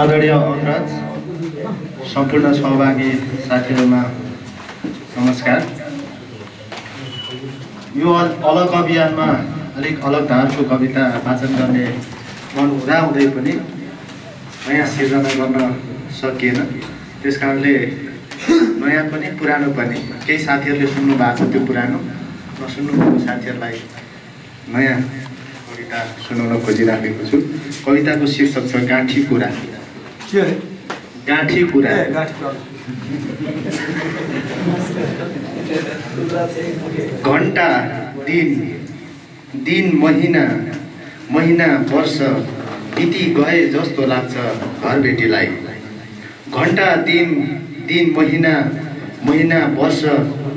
आदरणीय अग्रज सम्पूर्ण सहभागी साथीहरूमा नमस्कार। यो अलग अभियानमा अलिक अलग धारको कविता वाचन गर्ने मन हुँदाहुँदै पनि नयाँ सिर्जना गर्न सकिएन। त्यस कारणले नयाँ पनि पुरानो पनि। केही साथीहरूले सुन्नु भएको छ त्यो पुरानो। नसुन्नुभएको साथीहरूलाई नयाँ कविता सुनाउन खोजिराखेको छु। कविताको शीर्षक छ गाँठी कुरा। के अरे गाँठी कुरा ए गाठी कुरा घन्टा दिन दिन महिना महिना वर्ष बिति गए जस्तो लाग्छ घरबेटीलाई घन्टा दिन दिन महिना महिना वर्ष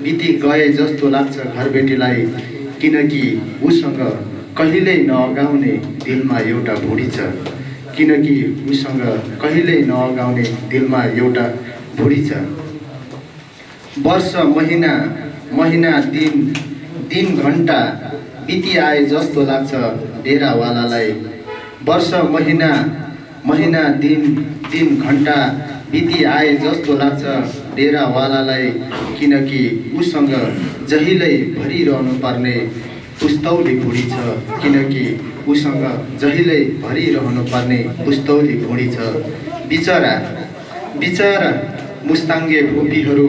बिति गए जस्तो लाग्छ घरबेटीलाई किनकि उसँग कहिल्यै नअगाउने दिलमा एउटा भुँडी छ। किनकि उसँग कहिल्यै नअगाउने दिलमा एउटा भुँडी छ। वर्ष महिना महिना दिन दिन घन्टा बिति आए जस्तो लाग्छ डेरावालालाई। वर्ष महिना महिना दिन दिन घन्टा बिति आए जस्तो लाग्छ डेरावालालाई किनकि उसँग जहिल्यै भरिरहनु पर्ने पुस्तौली भुँडी छ किनकि उसँग जहिल्यै भरिरहनु पर्ने पुस्तौली भुँडी छ। बिचरा बिचरा मुस्ताङ्गे भोपीहरू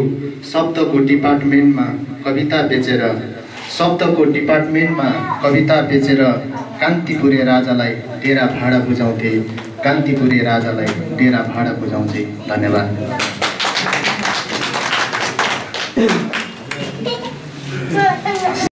शब्दको डिपार्टमेन्टमा कविता बेचेर शब्दको डिपार्टमेन्टमा कविता बेचेर कान्तिपुरे राजालाई डेरा भाडा बुझाउँथे। कान्तिपुरे राजालाई डेरा भाडा बुझाउँथे। धन्यवाद।